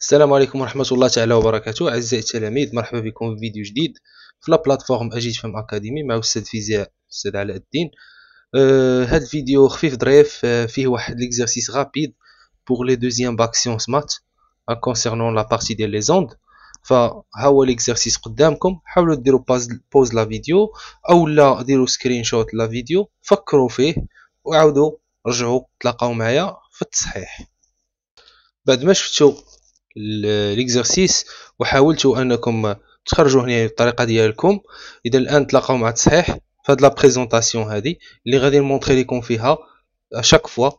السلام عليكم ورحمة الله تعالى وبركاته. أعزائي التلاميذ مرحبا بكم في فيديو جديد في la plateforme AJITFHAM ACADEMY مع أستاذ فيزياء أستاذ علاء الدين. هاد الفيديو خفيف ظريف أه فيه واحد l'exercice rapide pour les deuxièmes bac sciences maths concernant la partie ديال les ondes فها هو l'exercice قدامكم. حاولوا ديروا pause la vidéo أو لا ديروا screenshot la vidéo فكروا فيه وعاودوا رجعوا تلاقاو معايا في التصحيح. بعد ما شفتوا les exercices وحاولتوا أنكم تخرجوا هنا الطريقة ديالكم. إذا الآن تلاقاو مع التصحيح في هاد la présentation هادي اللي غادي نمونطري لكم فيها à chaque fois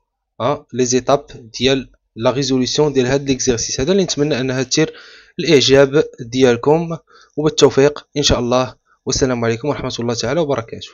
ها les étapes ديال la résolution ديال هاد l'exercice هذا اللي نتمنى انها تثير الإعجاب ديالكم. وبالتوفيق إن شاء الله. والسلام عليكم ورحمة الله تعالى وبركاته.